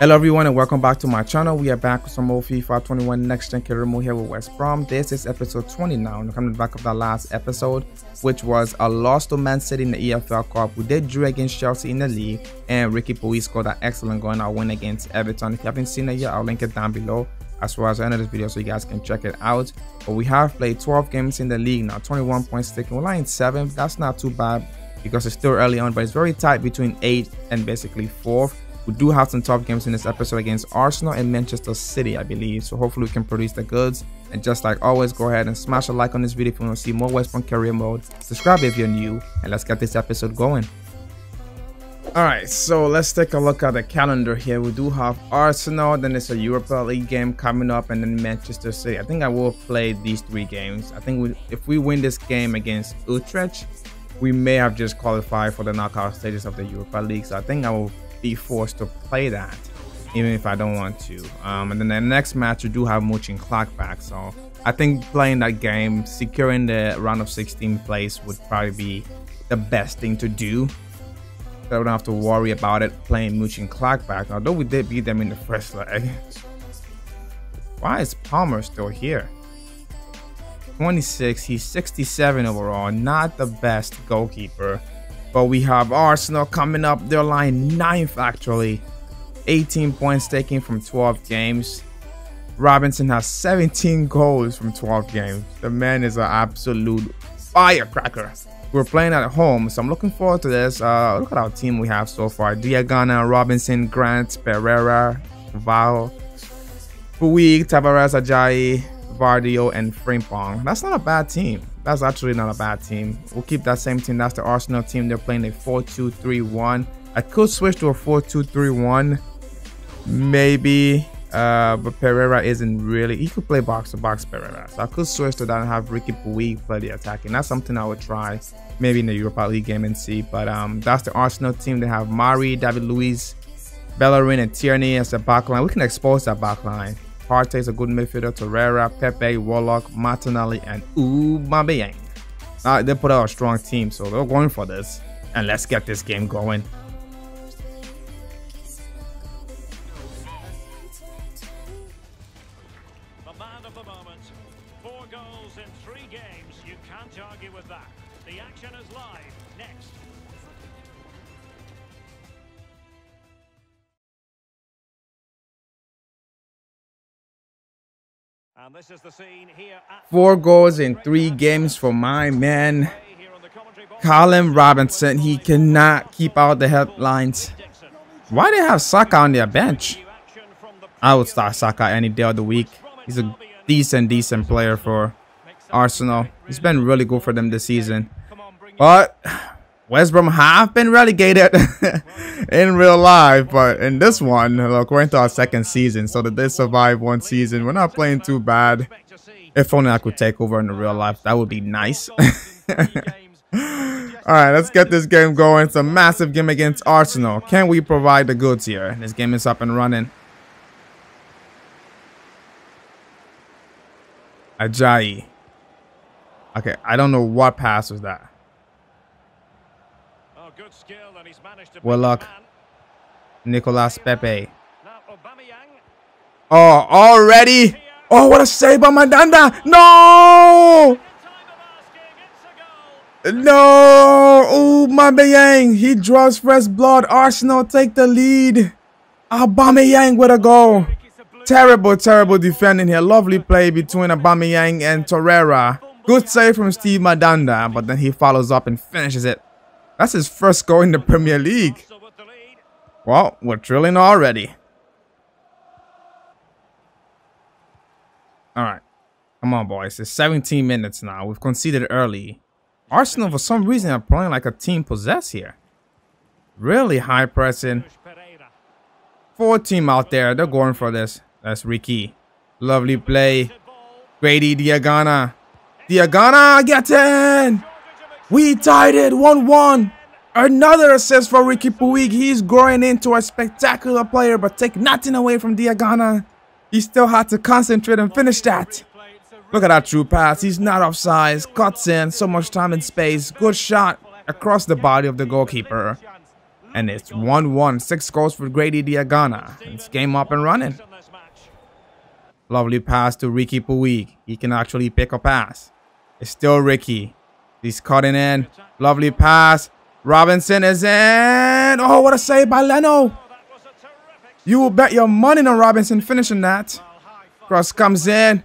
Hello everyone and welcome back to my channel. We are back with some more FIFA 21 Next Gen Mode here with West Brom. This is episode 20 now. Coming back of the last episode, which was a loss to Man City in the EFL Cup. We did draw against Chelsea in the league and Riqui Puig scored an excellent goal in our win against Everton. If you haven't seen it yet, I'll link it down below as well as the end of this video so you guys can check it out. But we have played 12 games in the league now, 21 points taken. We're lying 7. That's not too bad because it's still early on, but it's very tight between 8 and basically 4th. We do have some tough games in this episode against Arsenal and Manchester City, I believe. So hopefully we can produce the goods. And just like always, go ahead and smash a like on this video if you want to see more West Brom career mode. Subscribe if you're new, and let's get this episode going. Alright, so let's take a look at the calendar here. We do have Arsenal, then it's a Europa League game coming up, and then Manchester City. I think I will play these three games. I think we, if we win this game against Utrecht, we may have just qualified for the knockout stages of the Europa League. So I think I will be forced to play that, even if I don't want to. Um, and then the next match, we do have Mönchengladbach back, so I think playing that game, securing the round of 16 place would probably be the best thing to do. So I don't have to worry about it playing Mönchengladbach back, although we did beat them in the first leg. Why is Palmer still here? 26, he's 67 overall, not the best goalkeeper. But we have Arsenal coming up. They're lying ninth, actually. 18 points taken from 12 games. Robinson has 17 goals from 12 games. The man is an absolute firecracker. We're playing at home, so I'm looking forward to this. Uh, look at our team we have so far. Diangana, Robinson, Grant, Pereira, Val, Puig, Tavares, Ajayi, Vardio, and Frimpong. That's not a bad team. That's actually not a bad team. We'll keep that same team. That's the Arsenal team. They're playing a 4-2-3-1. I could switch to a 4-2-3-1. Maybe. Uh, but Pereira isn't really... He could play box-to-box Pereira. So I could switch to that and have Riqui Puig play the attacking. That's something I would try. Maybe in the Europa League game and see. But um, that's the Arsenal team. They have Mari, David Luiz, Bellerin, and Tierney as the backline. We can expose that backline. Partey is a good midfielder. Torreira, Pepe, Willock, Martinelli, and Aubameyang. Uh, they put out a strong team, so they're going for this. And let's get this game going. Four goals in three games for my man. Colin Robinson. He cannot keep out the headlines. Why they have Saka on their bench? I would start Saka any day of the week. He's a decent, decent player for Arsenal. He's been really good for them this season. But West Brom have been relegated in real life, but in this one, look, we're into our second season, so that they survive one season. We're not playing too bad. If only I could take over in the real life, that would be nice. goals in three games. All right, let's get this game going. It's a massive game against Arsenal. Can we provide the goods here? This game is up and running. Ajayi. Okay, I don't know what pass was that. Oh, good skill, and he's managed to Willock. Nicolas Pepe. Oh, already? Oh, what a save by Mandanda. No! Time of asking, it's. No! Ooh, Aubameyang. He draws fresh blood. Arsenal take the lead. Aubameyang with a goal. Terrible, terrible defending here. Lovely play between Aubameyang and Torreira. Good save from Steve Mandanda, but then he follows up and finishes it. That's his first goal in the Premier League. Well, we're drilling already. All right. Come on, boys. It's 17 minutes now. We've conceded early. Arsenal, for some reason, are playing like a team possessed here. Really high pressing. Four team out there. They're going for this. That's Riqui. Lovely play. Grady Diangana. Diangana get in. We tied it 1-1. Another assist for Riqui Puig. He's growing into a spectacular player, but take nothing away from Diangana. He still had to concentrate and finish that. Look at that true pass. He's not offside. Cuts in. So much time and space. Good shot across the body of the goalkeeper. And it's 1-1. Six goals for Grady Diangana. It's game up and running. Lovely pass to Riqui Puig. He can actually pick a pass. It's still Riqui. He's cutting in. Lovely pass. Robinson is in. Oh, what a save by Leno. You will bet your money on Robinson finishing that. Cross comes in.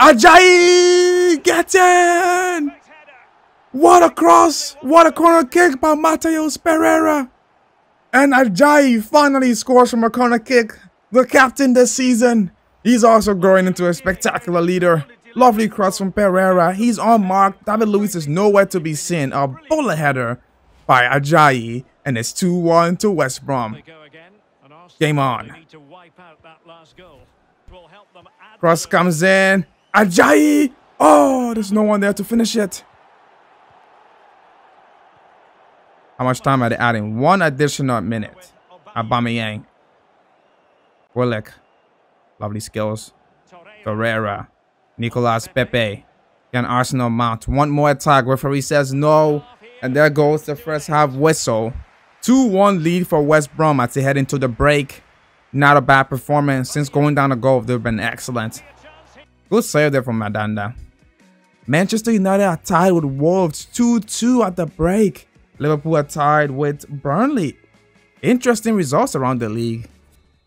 Ajayi gets in. What a cross. What a corner kick by Matheus Pereira. And Ajayi finally scores from a corner kick. The captain this season. He's also growing into a spectacular leader. Lovely cross from Pereira. He's on mark. David Luiz is nowhere to be seen. A bullet header by Ajayi. And it's 2-1 to West Brom. They go again, and Arsenal Game on. Need to wipe out that last goal. It will help them add Cross comes in. Ajayi. Oh, there's no one there to finish it. How much time are they adding? One additional minute. Aubameyang. Willock. Lovely skills. Ferreira. Nicolas Pepe. Can Arsenal mount one more attack? Referee says no. And there goes the first half whistle. 2-1 lead for West Brom as they head into the break. Not a bad performance. Since going down a goal, they've been excellent. Good save there from Mandanda. Manchester United are tied with Wolves 2-2 at the break. Liverpool are tied with Burnley. Interesting results around the league.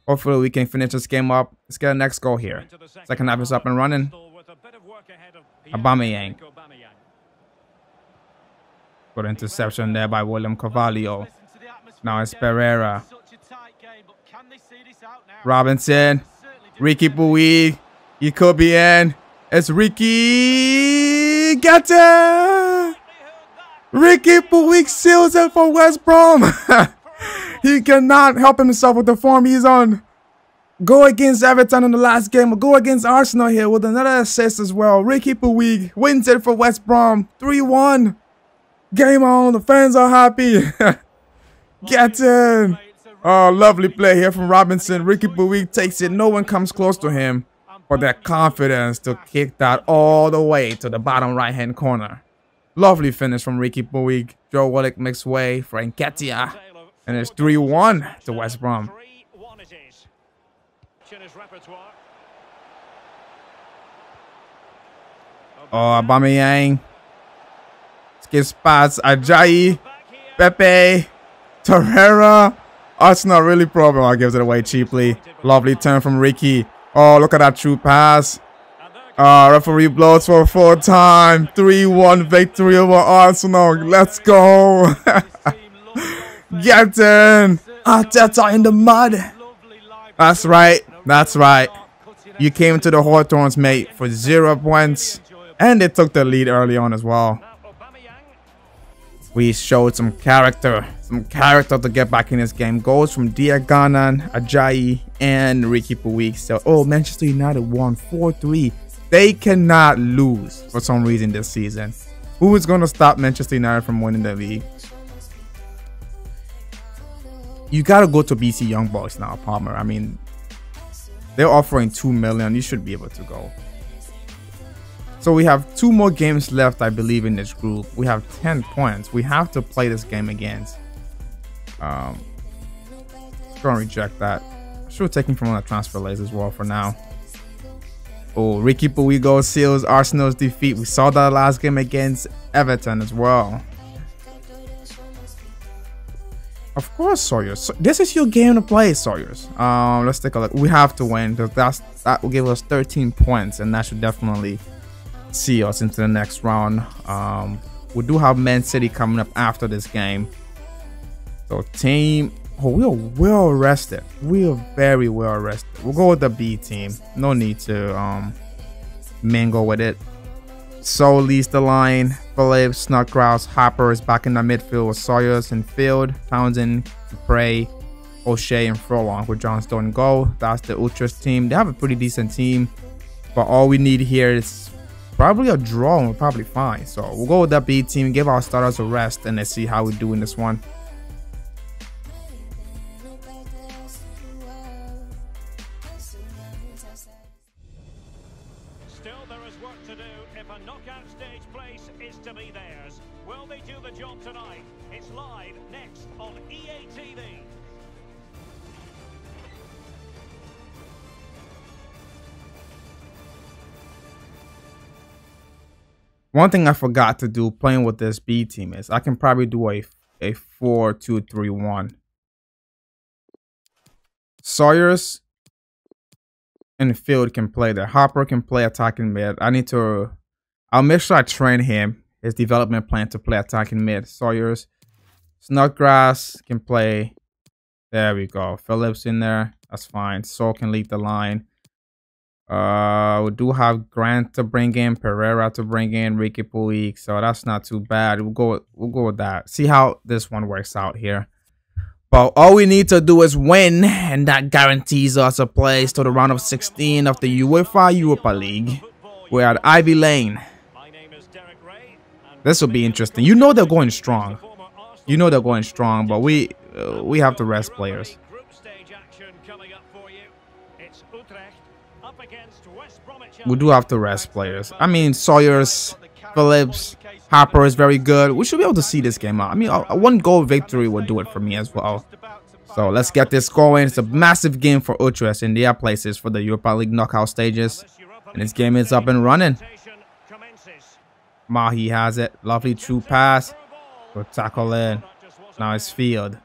Hopefully we can finish this game up. Let's get a next goal here. Second half is up and running. Arsenal with a bit of work ahead of Pierre-Emerick Aubameyang. Good interception there by William Carvalho. Now it's Pereira. Robinson. Riqui Puig. He could be in. It's Riqui. It! Riqui Puig seals it for West Brom. he cannot help himself with the form he's on. Go against Everton in the last game. Go against Arsenal here with another assist as well. Riqui Puig wins it for West Brom. 3-1. Game on. The fans are happy. Get in. Oh, lovely play here from Robinson. Riqui Puig takes it. No one comes close to him. But that confidence to kick that all the way to the bottom right-hand corner. Lovely finish from Riqui Puig. Joe Willock makes way for Nketiah. And it's 3-1 to West Brom. 3-1 it is. In his repertoire. Oh, Aubameyang. Skips past Ajayi. Pepe. Torreira. Arsenal really problem. I gives it away cheaply. Lovely turn from Riqui. Oh, look at that true pass. Uh, referee blows for a full time. 3-1 victory over Arsenal. Let's go. Get in. Arteta in the mud. That's right. That's right. You came to the Hawthorns, mate, for zero points. And they took the lead early on as well. We showed some character, some character to get back in this game. Goals from Diangana, Ajayi, and Riqui Puig. So, oh, Manchester United won 4-3. They cannot lose for some reason this season. Who is going to stop Manchester United from winning the league? You got to go to BC Young Boys now, Palmer. I mean, they're offering 2 million. You should be able to go. So we have two more games left, I believe, in this group. We have 10 points. We have to play this game against. Um, go and reject that. Should have taken from the transfer list as well for now. Oh, Riqui Puigo seals Arsenal's defeat. We saw that last game against Everton as well. Of course, Sawyers. This is your game to play, Sawyers. Um, let's take a look. We have to win because that's that will give us 13 points, and that should definitely see us into the next round. Um, we do have Man City coming up after this game. So team, oh, we are well rested. We are very well rested. We'll go with the B team. No need to um mingle with it. So leads the line. Phillips, Snodgrass, Hopper is back in the midfield with Sawyers and Field, Townsend, Bray, O'Shea, and Furlong with Johnstone in goal. That's the Ultras team. They have a pretty decent team. But all we need here is probably a draw and we're probably fine. So we'll go with that B team, give our starters a rest, and let's see how we do in this one. The job tonight? It's live next on EA TV. One thing I forgot to do playing with this B team is I can probably do a a four two three one. Sawyer's in the field can play there. Hopper can play attacking mid. I need to I'll make sure I train him his development plan to play attacking mid. Sawyer's Snodgrass can play. There we go. Phillips in there. That's fine. Saul can lead the line. Uh, we do have Grant to bring in, Pereira to bring in, Ricky Puig, so that's not too bad. We'll go, we'll go with that. See how this one works out here. But all we need to do is win, and that guarantees us a place to the round of 16 of the UEFA Europa League. We're at Ivy Lane. This will be interesting. You know they're going strong. You know they're going strong, but we uh, we have to rest players. we do have to rest players. I mean, Sawyer's, Phillips, Harper is very good. We should be able to see this game out. I mean, a one goal victory would do it for me as well. So let's get this going. It's a massive game for Utrecht in their places for the Europa League knockout stages. And this game is up and running. Mahi has it. Lovely true pass. Good tackle in. It's field.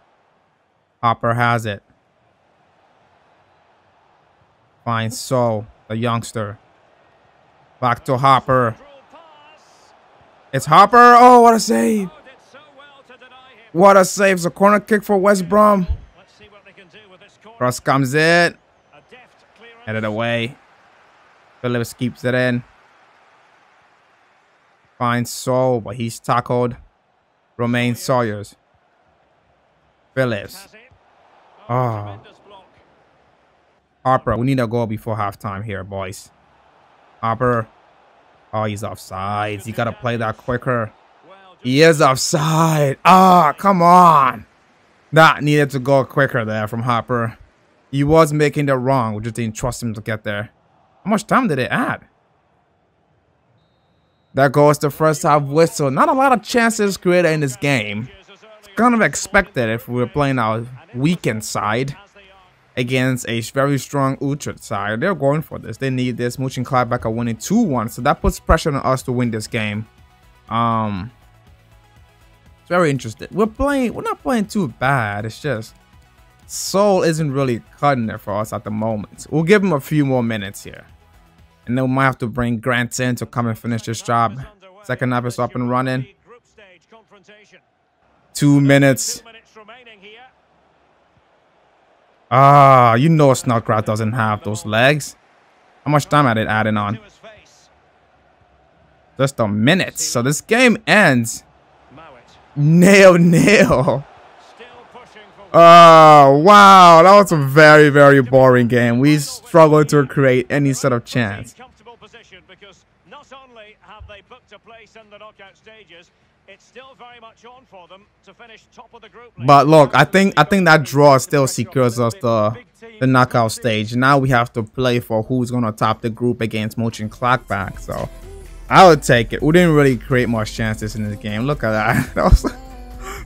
Hopper has it. Fine So, the youngster. Back to Hopper. It's Hopper. Oh, what a save. What a save. It's a corner kick for West Brom. Cross comes in. Headed away. Phillips keeps it in. Finds Saul, but he's tackled. Romain Sawyers. Phillips. Oh. Harper, we need a goal before halftime here, boys. Harper. Oh, he's offside. You got to play that quicker. He is offside. Ah, oh, come on. That needed to go quicker there from Harper. He was making the wrong. We just didn't trust him to get there. How much time did it add? That goes the first half whistle. Not a lot of chances created in this game. It's kind of expected if we were playing our weekend side against a very strong Utrecht side. They're going for this. They need this. Mönchengladbach are winning 2-1, so that puts pressure on us to win this game. Um, it's very interesting. We're playing. We're not playing too bad. It's just Saul isn't really cutting it for us at the moment. We'll give him a few more minutes here. And then we might have to bring Grant in to come and finish this job. Second half is up and running. Two minutes. Ah, you know Snodgrass doesn't have those legs. How much time are they adding on? Just a minute. So this game ends. Nail, nail. Oh, wow. That was a very, very boring game. We struggled to create any sort of chance. Not only have they booked a place in the knockout stages, it's still very much on for them to finish top of the group. But look, I think I think that draw still secures us the the knockout stage. Now we have to play for who's gonna top the group against Mönchengladbach. So I would take it. We didn't really create much chances in this game. Look at that. That was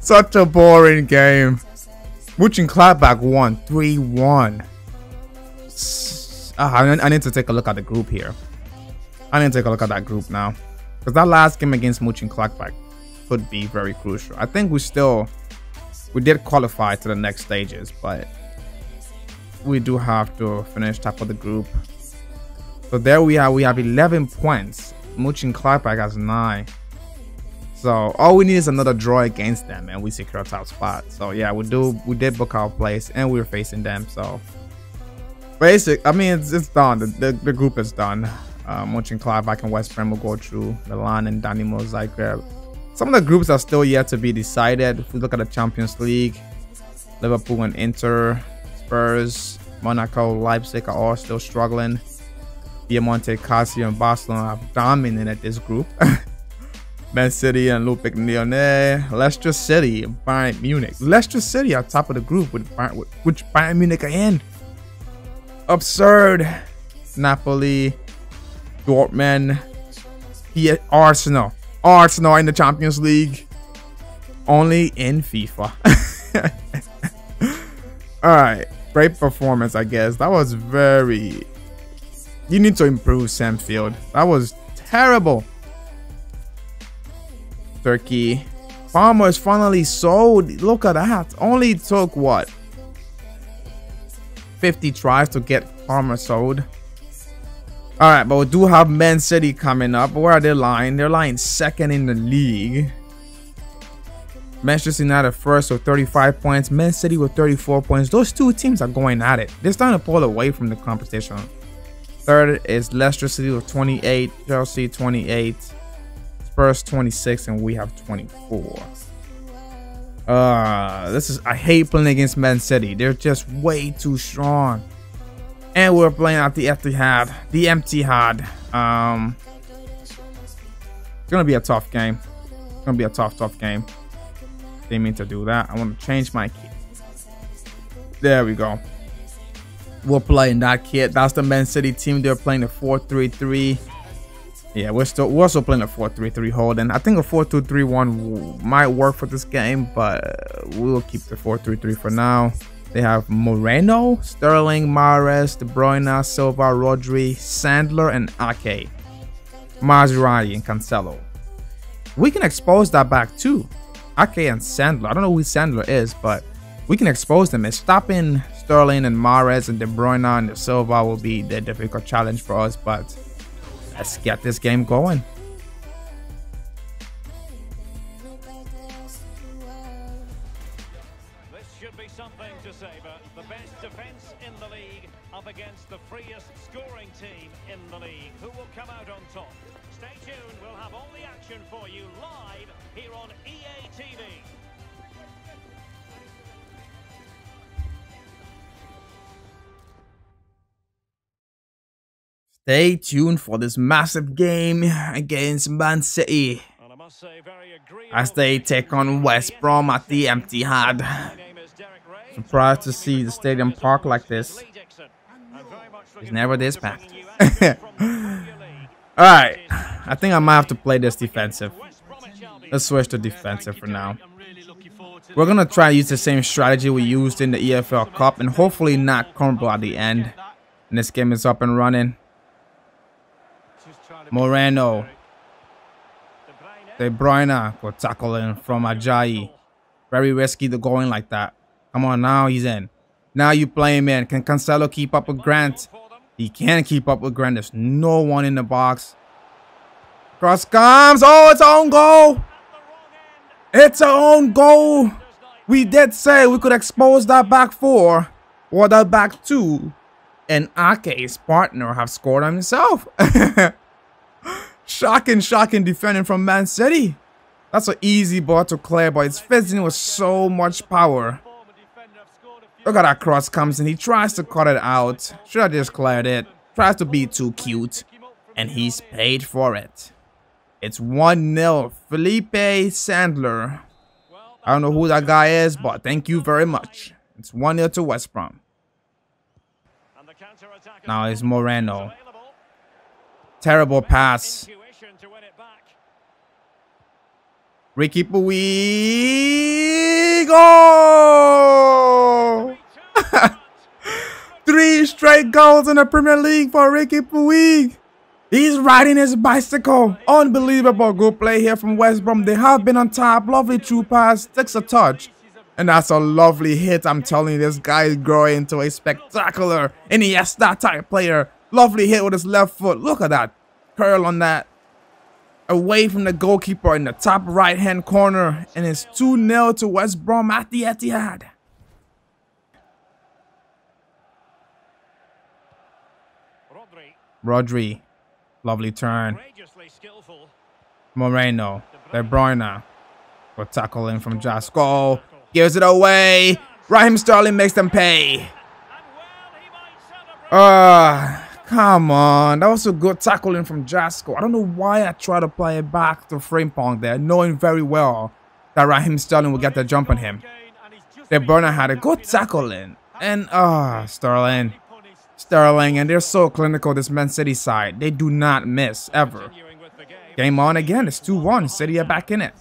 such a boring game. Mönchengladbach won 3-1. Uh, I need to take a look at the group here. I need to take a look at that group now. Because that last game against Mönchengladbach could be very crucial. I think we still... We did qualify to the next stages, but... We do have to finish top of the group. So there we are. We have 11 points. Mönchengladbach has 9. So all we need is another draw against them, and we secure top spot. So yeah, we do we did book our place, and we are facing them. So basic, I mean it's, it's done. The, the, the group is done. Um, Mönchengladbach and West Brom will go through Milan and Dinamo Zagreb. Some of the groups are still yet to be decided. If we look at the Champions League, Liverpool and Inter, Spurs, Monaco, Leipzig are all still struggling. Piemonte, Calcio, and Barcelona have dominated at this group. Man City and Olympique Lyonnais, Leicester City, and Bayern Munich. Leicester City are top of the group with Bayern, which Bayern Munich are in. Absurd. Napoli, Dortmund, P Arsenal, Arsenal in the Champions League, only in FIFA. All right, great performance, I guess. That was very. You need to improve Sam Field. That was terrible. Turkey. Farmers finally sold. Look at that. Only took what? 50 tries to get Farmer sold. All right, but we do have Man City coming up. Where are they lying? They're lying second in the league. Manchester United first with 35 points. Man City with 34 points. Those two teams are going at it. They're starting to pull away from the competition. Third is Leicester City with 28. Chelsea 28. Spurs 26. And we have 24. Uh, this is I hate playing against Man City. They're just way too strong. And we're playing at the Etihad, the Etihad. Um, it's gonna be a tough game. It's gonna be a tough, tough game. They mean to do that. I want to change my kit. There we go. We're playing that kit. That's the Man City team. They're playing the 4-3-3. Yeah, we're still we're also playing a 4-3-3 hold, and I think a 4-2-3-1 might work for this game, but we'll keep the 4-3-3 for now. They have Moreno, Sterling, Mahrez, De Bruyne, Silva, Rodri, Sandler, and Ake. Mazraoui and Cancelo. We can expose that back too. Ake and Sandler. I don't know who Sandler is, but we can expose them. And stopping Sterling and Mahrez and De Bruyne and Silva will be the difficult challenge for us, but let's get this game going. This should be something to savour. The best defence in the league up against the freest scoring team in the league. Who will come out on top? Stay tuned. We'll have all the action for you live here on EA TV. Stay tuned for this massive game against Man City And I must say, very agreeable as they take on West Brom at the empty My name is Derek Ray. Surprised to see the stadium park like this. Lee Dixon. I'm very much It's never this packed. bringing you action from the Premier League. Alright, I think I might have to play this defensive. West Bromwich Albion. Let's switch to defensive for now. We're gonna try to use the same strategy we used in the EFL Cup and hopefully not crumble at the end. And this game is up and running. Moreno, De Bruyne. Got tackling from Ajayi. Very risky to go in like that. Come on, now he's in. Now you play him in. Can Cancelo keep up with Grant? He can't keep up with Grant. There's no one in the box. Cross comes. Oh, it's own goal. It's our own goal. We did say we could expose that back four or that back two. And Ake's partner have scored himself. shocking, shocking defending from Man City. That's an easy ball to clear, but it's fizzing with so much power. Look at that cross comes in. He tries to cut it out. Should have just cleared it. Tries to be too cute. And he's paid for it. It's 1-0. Felipe Sandler. I don't know who that guy is, but thank you very much. It's 1-0 to West Brom. Now it's Moreno. Terrible pass. Intuition to win it back. Riqui Puig. Oh! Goal! Three straight goals in the Premier League for Riqui Puig. He's riding his bicycle. Unbelievable good play here from West Brom. They have been on top. Lovely true pass. Takes a touch. And that's a lovely hit. I'm telling you, this guy is growing into a spectacular Iniesta type player. Lovely hit with his left foot. Look at that curl on that. Away from the goalkeeper in the top right hand corner. And it's 2 0 to West Brom at the Etihad. Rodri. Lovely turn. Moreno. De Bruyne. Will tackle in from Jasko. Gives it away. Raheem Sterling makes them pay. And well, come on. That was a good tackling from Jasko. I don't know why I tried to play it back to Frimpong there, knowing very well that Raheem Sterling will get the jump on him. De Bruyne had a good tackling. And, ah, Sterling. Sterling, and they're so clinical, this Man City side. They do not miss, ever. Game on again. It's 2-1. City are back in it.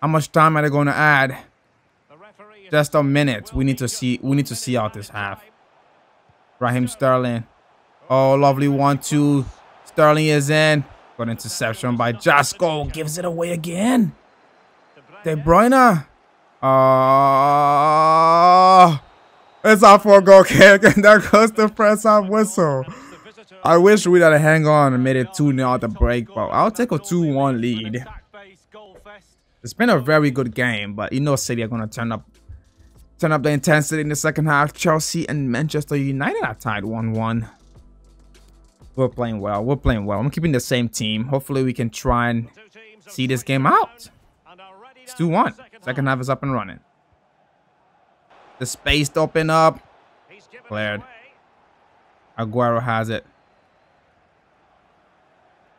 How much time are they going to add? Just a minute. We need to see. We need to see out this half. Raheem Sterling. Oh, lovely one-two. Sterling is in. Good interception by Jasko. Gives it away again. De Bruyne. Oh, it's our four goal kick, and there goes the press off whistle. I wish we'd have hang on and made it 2 0 at the break, but I'll take a 2 1 lead. It's been a very good game, but you know City are going to turn up turn up the intensity in the second half. Chelsea and Manchester United are tied 1 1. We're playing well. We're playing well. I'm keeping the same team. Hopefully, we can try and see this game out. It's 2 1. Second half is up and running. The space to open up. Cleared. Aguero has it.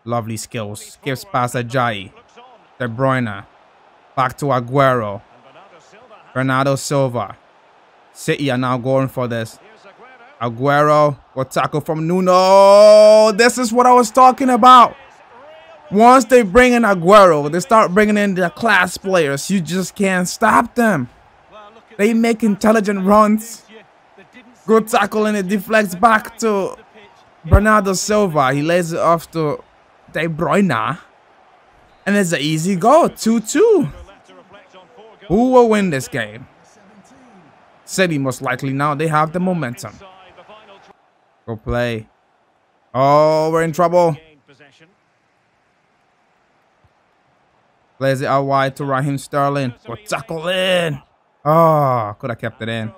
Lovely skills. Gives pass Ajayi. De Bruyne. Back to Aguero. Bernardo Silva. City are now going for this. Aguero will tackle from Nuno. This is what I was talking about. Once they bring in Aguero, they start bringing in the class players. You just can't stop them. They make intelligent runs. Good tackle and it deflects back to Bernardo Silva. He lays it off to De Bruyne. And it's an easy goal. 2-2. Who will win this game? City most likely now. They have the momentum. Go play. Oh, we're in trouble. Plays it out wide to Raheem Sterling. Go tackle in. Oh, ah, could have kept it in.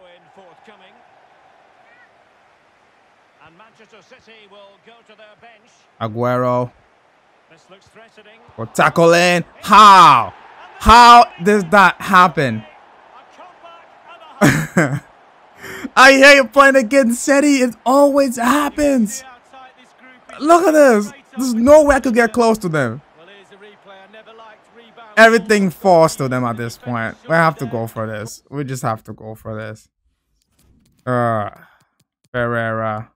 Aguero. Go tackle in. How? How does that happen? I hate you playing against City. It always happens. Look at this. There's no way I could get close to them. Everything falls to them at this point. We have to go for this. We just have to go for this. Uh, Ferreira.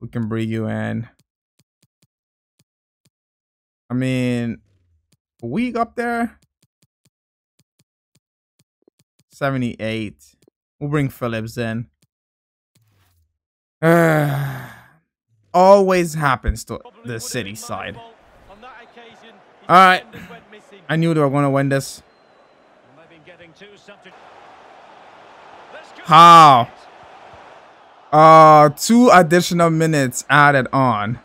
We can bring you in. I mean, week up there. 78. We'll bring Phillips in. Uh, always happens to the city side. Alright. I knew they were going to win this. How? Uh, two additional minutes added on.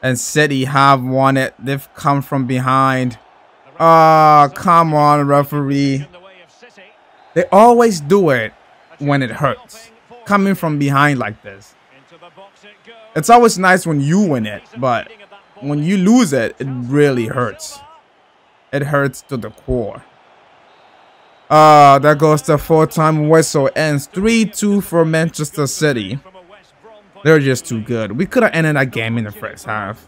And City have won it. They've come from behind. Oh, come on, referee. They always do it when it hurts. Coming from behind like this. It's always nice when you win it, but when you lose it, it really hurts. It hurts to the core. Ah, uh, goes the four-time whistle. Ends 3-2 for Manchester City. They're just too good. We could have ended that game in the first half.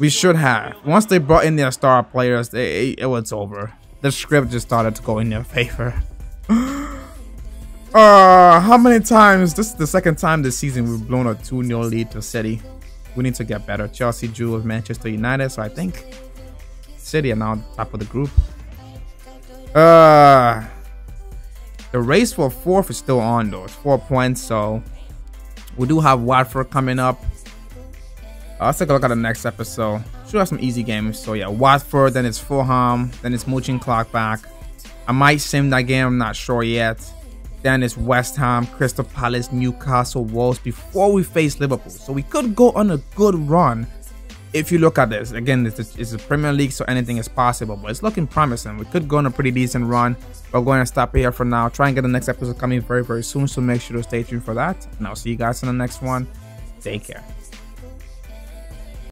We should have. Once they brought in their star players, they, it was over. The script just started to go in their favor. uh, how many times? This is the second time this season we've blown a 2-0 lead to City. We need to get better. Chelsea drew with Manchester United, so I think City are now top of the group. Uh, the race for fourth is still on though. It's four points, so we do have Watford coming up. Uh, let's take a look at the next episode. Should have some easy games. So yeah, Watford, then it's Fulham, then it's Mönchengladbach. I might sim that game, I'm not sure yet. Then it's West Ham, Crystal Palace, Newcastle, Wolves before we face Liverpool. So we could go on a good run if you look at this. Again, it's a, it's a Premier League, so anything is possible, but it's looking promising. We could go on a pretty decent run. We're going to stop here for now. Try and get the next episode coming very, very soon, so make sure to stay tuned for that. And I'll see you guys in the next one. Take care.